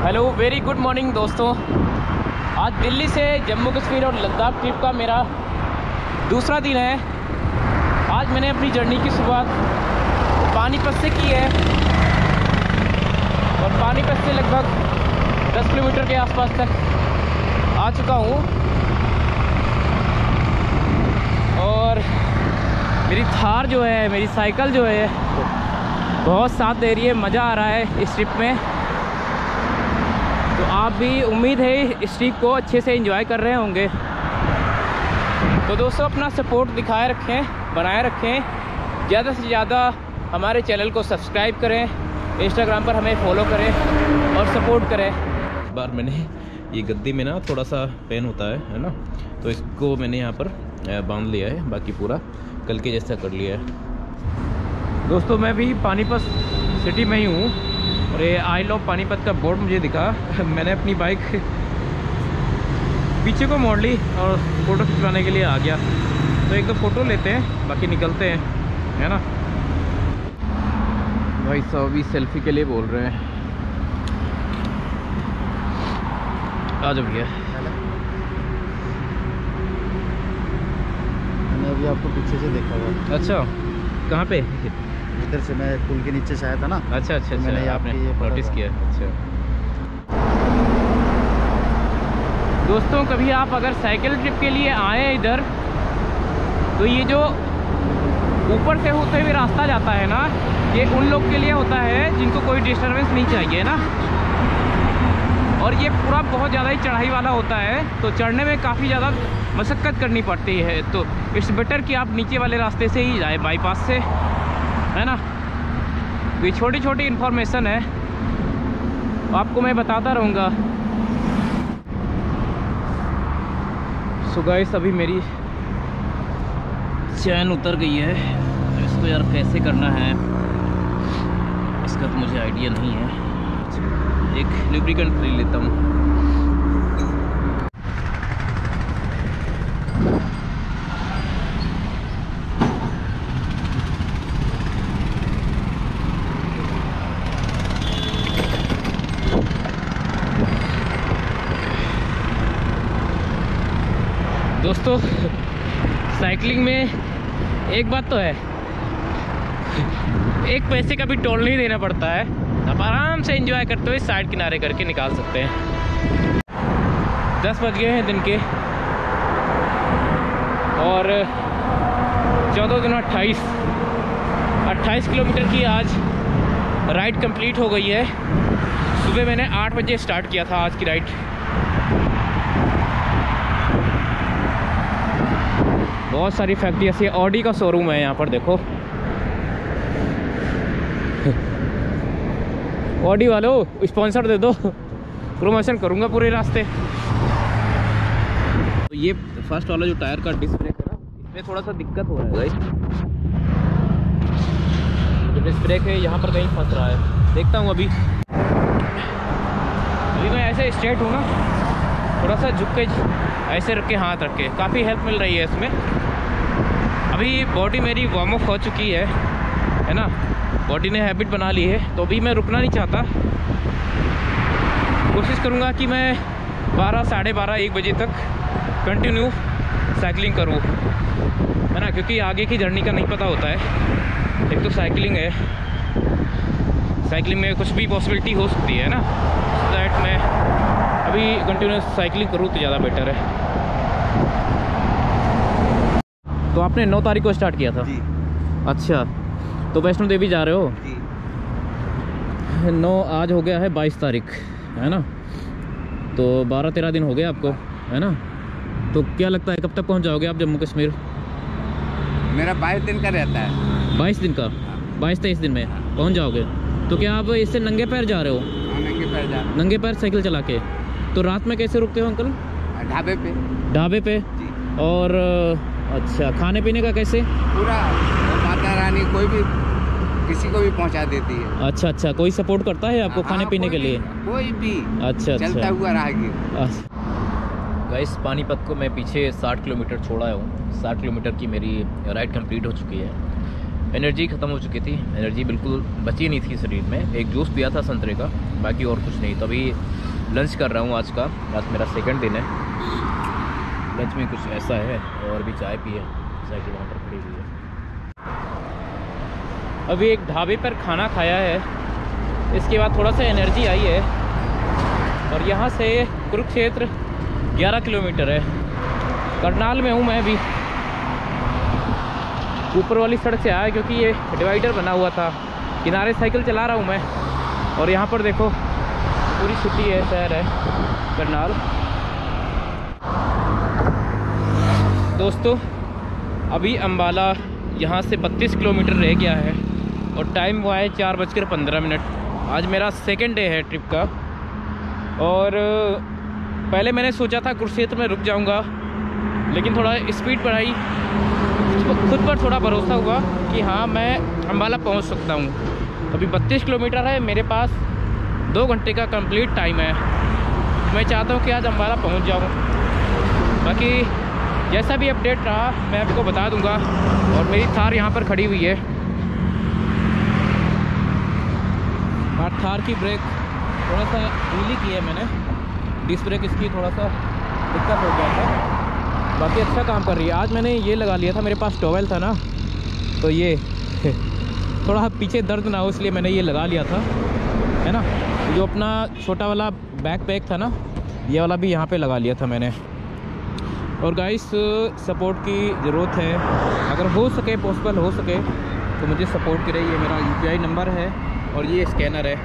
Hello very good morning दोस्तों। आज दिल्ली से जम्मू कश्मीर और लद्दाख ट्रिप का मेरा दूसरा दिन है। आज मैंने अपनी जर्नी की शुरुआत पानीपत से की है। और पानीपत से लगभग 10 किलोमीटर के आसपास तक आ चुका हूँ। और मेरी थार जो है, मेरी साइकिल जो है, बहुत साथ दे रही है, मज़ा आ रहा है इस ट्रिप में। तो आप भी उम्मीद है इस ट्रिप को अच्छे से इंजॉय कर रहे होंगे। तो दोस्तों अपना सपोर्ट दिखाए रखें बनाए रखें। ज़्यादा से ज़्यादा हमारे चैनल को सब्सक्राइब करें इंस्टाग्राम पर हमें फॉलो करें और सपोर्ट करें। बार मैंने ये गद्दी में ना थोड़ा सा पेन होता है है ना? तो इसको मैंने यहाँ पर बाँध लिया है बाकी पूरा कल के जैसा कर लिया है। दोस्तों मैं भी पानीपत सिटी में ही हूँ। और ये आई लव पानीपत का बोर्ड मुझे दिखा। मैंने अपनी बाइक पीछे को मोड़ ली और फ़ोटो खिंचवाने के लिए आ गया। तो एक दो फ़ोटो लेते हैं बाकी निकलते हैं है ना? भाई साहब अभी सेल्फी के लिए बोल रहे हैं। आ जाओ भैया। मैंने अभी आपको पीछे से देखा हुआ। अच्छा कहाँ पे? इधर से मैं पुल के नीचे से आया था ना अच्छा अच्छा तो मैंने अच्छा आपने ये नोटिस किया अच्छा। दोस्तों कभी आप अगर साइकिल ट्रिप के लिए आए इधर तो ये जो ऊपर से होते हुए रास्ता जाता है ना ये उन लोग के लिए होता है जिनको कोई डिस्टर्बेंस नहीं चाहिए ना? और ये पूरा बहुत ज़्यादा ही चढ़ाई वाला होता है तो चढ़ने में काफ़ी ज़्यादा मशक्क़त करनी पड़ती है। तो इट्स बेटर कि आप नीचे वाले रास्ते से ही जाए बाईपास से। है ना? तो ये छोटी छोटी इन्फॉर्मेशन है। आपको मैं बताता रहूँगा। सो गाइस अभी मेरी चैन उतर गई है। तो इसको यार कैसे करना है? इसका तो मुझे आइडिया नहीं है। एक लुब्रिकेंट खरीद लेता हूँ। दोस्तों साइकिलिंग में एक बात तो है। एक पैसे का भी टोल नहीं देना पड़ता है। आप आराम से एंजॉय करते हुए साइड किनारे करके निकाल सकते हैं। दस बज गए हैं दिन के। और चौदह दिन अट्ठाईस। अट्ठाईस किलोमीटर की आज राइड कंप्लीट हो गई है। सुबह मैंने आठ बजे स्टार्ट किया था आज की राइड बहुत सारी फैक्ट्री, ऐसी ऑडी का शोरूम है यहाँ पर, देखो। ऑडी वालों स्पॉन्सर दे दो। प्रमोशन करूँगा पूरे रास्ते। तो ये फ़र्स्ट वाला जो टायर का ब्रेक है ना इसमें थोड़ा सा दिक्कत हो रहा है गाइस जो ब्रेक है यहाँ पर कहीं फंस रहा है। देखता हूँ अभी। अभी मैं ऐसे स्ट्रेट हूँ ना थोड़ा सा झुक के ऐसे रख के हाथ रख के, काफ़ी हेल्प मिल रही है इसमें। अभी बॉडी मेरी वार्म अप हो चुकी है है ना? बॉडी ने हैबिट बना ली है तो अभी मैं रुकना नहीं चाहता। कोशिश करूँगा कि मैं बारह, साढ़े बारह, एक बजे तक कंटिन्यू साइकिलिंग करूँ, है ना? क्योंकि आगे की जर्नी का नहीं पता होता है। एक तो साइकिलिंग है। साइकिलिंग में कुछ भी पॉसिबिलिटी हो सकती है ना? दैट मैं अभी कंटिन्यूस साइकिलिंग करूँ तो ज़्यादा बेटर है। तो आपने नौ तारीख को स्टार्ट किया था? जी। अच्छा तो वैष्णो देवी जा रहे हो? जी। नौ आज हो गया है बाईस तारीख है ना? तो बारह तेरह दिन हो गया आपको है ना? तो क्या लगता है कब तक पहुँच जाओगे आप जम्मू कश्मीर? मेरा बाईस दिन का रहता है। बाईस दिन का? बाईस तेईस दिन में पहुँच जाओगे। तो क्या आप इससे नंगे पैर जा रहे हो? आने के पैर जा नंगे पैर साइकिल चला के। तो रात में कैसे रुकते हो अंकल? ढाबे पे। ढाबे पे? जी। और अच्छा खाने पीने का कैसे? पूरा माता रानी कोई भी किसी को भी पहुँचा देती है। अच्छा अच्छा कोई सपोर्ट करता है आपको खाने हाँ, पीने के लिए? कोई भी। अच्छा चलता अच्छा हुआ राहगीर गाइस पानीपत को मैं पीछे 60 किलोमीटर छोड़ा हूँ। 60 किलोमीटर की मेरी राइड कंप्लीट हो चुकी है। एनर्जी ख़त्म हो चुकी थी। एनर्जी बिल्कुल बची नहीं थी शरीर में। एक जूस पिया था संतरे का बाकी और कुछ नहीं। तो अभी लंच कर रहा हूँ आज का। आज मेरा सेकंड दिन है। लंच में कुछ ऐसा है और भी चाय पी है, साइकिल वहाँ पर खड़ी हुई है। अभी एक ढाबे पर खाना खाया है। इसके बाद थोड़ा सा एनर्जी आई है। और यहाँ से कुरुक्षेत्र 11 किलोमीटर है। करनाल में हूँ मैं अभी। ऊपर वाली सड़क से आया क्योंकि ये डिवाइडर बना हुआ था। किनारे साइकिल चला रहा हूँ मैं। और यहाँ पर देखो, पूरी सिटी है, शहर है, करनाल। दोस्तों, अभी अम्बाला यहाँ से 32 किलोमीटर रह गया है और टाइम हुआ है चार बजकर पंद्रह मिनट। आज मेरा सेकेंड डे है ट्रिप का। और, पहले मैंने सोचा था कुरुक्षेत्र में रुक जाऊँगा, लेकिन थोड़ा स्पीड बढ़ाई। खुद पर थोड़ा भरोसा हुआ कि हाँ मैं अम्बाला पहुँच सकता हूँ। अभी 32 किलोमीटर है, मेरे पास दो घंटे का कंप्लीट टाइम है। मैं चाहता हूँ कि आज अम्बाला पहुँच जाऊँ। बाकी जैसा भी अपडेट रहा, मैं आपको बता दूँगा। और मेरी थार यहाँ पर खड़ी हुई है। और थार की ब्रेक थोड़ा सा ढीली की है मैंने। डिस्क ब्रेक इसकी थोड़ा सा दिक्कत हो गया था। बाकी अच्छा काम कर रही है। आज मैंने ये लगा लिया था, मेरे पास टॉवल था ना तो ये थोड़ा पीछे दर्द ना हो, इसलिए मैंने ये लगा लिया था। है ना? जो अपना छोटा वाला बैक पैक था ना, ये वाला भी यहाँ पे लगा लिया था मैंने। और गाइस सपोर्ट की ज़रूरत है। अगर हो सके पॉसिबल हो सके तो मुझे सपोर्ट करें। ये मेरा यूपीआई नंबर है और ये स्कैनर है।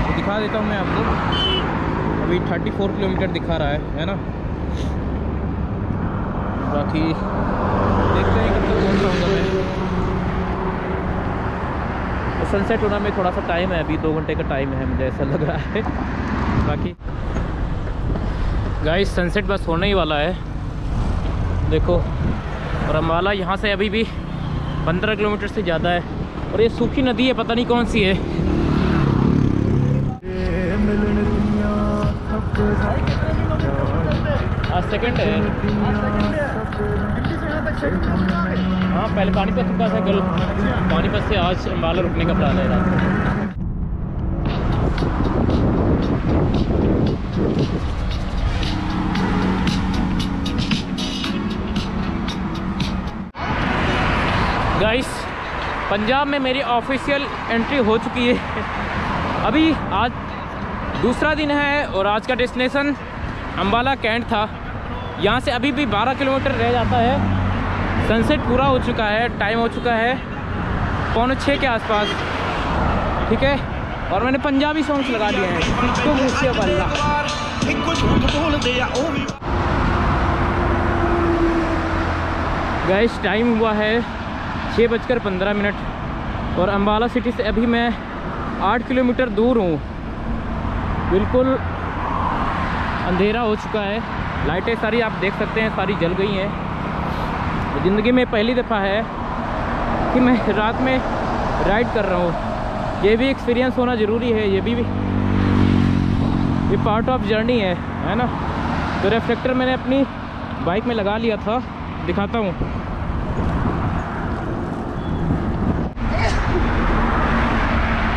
तो दिखा देता हूँ मैं आपको। अभी 34 किलोमीटर दिखा रहा है है ना? बाकी देखते हैं कब तक पहुँच पाऊँगा मैं। सनसेट होना में थोड़ा सा टाइम है, अभी दो घंटे का टाइम है, मुझे ऐसा लग रहा है। बाकी गाइस सनसेट बस होने ही वाला है। देखो, और अम्बाला यहाँ से अभी भी 15 किलोमीटर से ज़्यादा है। और ये सूखी नदी है, पता नहीं कौन सी है। आज सेकंड है। हाँ पहले पानीपत रुका था कल। पानी पानीपत से आज अम्बाला रुकने का प्लान है। रात पंजाब में मेरी ऑफिशियल एंट्री हो चुकी है। अभी आज दूसरा दिन है और आज का डेस्टिनेशन अम्बाला कैंट था। यहाँ से अभी भी 12 किलोमीटर रह जाता है। सनसेट पूरा हो चुका है, टाइम हो चुका है पौने छः के आसपास। ठीक है? और मैंने पंजाबी सॉन्ग्स लगा दिए हैं। तो गैस टाइम हुआ है। छः बजकर पंद्रह मिनट। और अम्बाला सिटी से अभी मैं आठ किलोमीटर दूर हूँ। बिल्कुल अंधेरा हो चुका है। लाइटें सारी आप देख सकते हैं सारी जल गई हैं। ज़िंदगी में पहली दफ़ा है कि मैं रात में राइड कर रहा हूँ। ये भी एक्सपीरियंस होना ज़रूरी है ये भी, भी ये पार्ट ऑफ़ जर्नी है है ना? तो रेफ्लेक्टर मैंने अपनी बाइक में लगा लिया था दिखाता हूँ।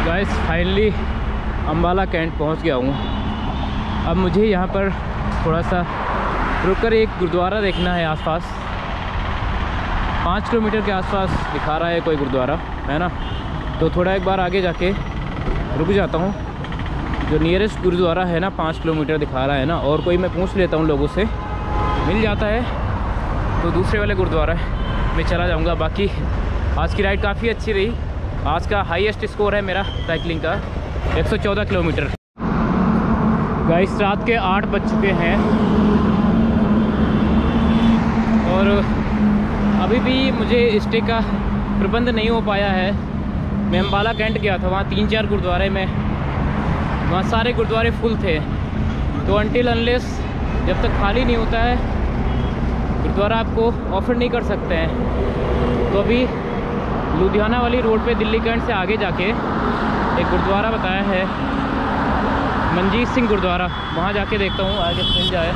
गाइस फाइनली अम्बाला कैंट पहुँच गया हूँ। अब मुझे यहाँ पर थोड़ा सा रुककर एक गुरुद्वारा देखना है आसपास। पाँच किलोमीटर के आसपास दिखा रहा है कोई गुरुद्वारा, है ना? तो थोड़ा एक बार आगे जाके रुक जाता हूँ। जो नियरेस्ट गुरुद्वारा है ना, पाँच किलोमीटर दिखा रहा है ना, और कोई मैं पूछ लेता हूँ लोगों से, मिल जाता है। तो दूसरे वाले गुरुद्वारा में चला जाऊँगा। बाकी आज की राइड काफ़ी अच्छी रही। आज का हाईएस्ट स्कोर है मेरा साइकिलिंग का 114 किलोमीटर। गाइस रात के आठ बज चुके हैं। और अभी भी मुझे स्टे का प्रबंध नहीं हो पाया है। मैं अम्बाला कैंट गया था, वहाँ तीन चार गुरुद्वारे में। वहाँ सारे गुरुद्वारे फुल थे। तो अनटिल अनलेस जब तक खाली नहीं होता है, गुरुद्वारा आपको ऑफ़र नहीं कर सकते हैं। तो अभी लुधियाना वाली रोड पे दिल्ली कैंट से आगे जाके एक गुरुद्वारा बताया है। मंजीत सिंह गुरुद्वारा। वहाँ जाके देखता हूँ, आगे मिल जाए।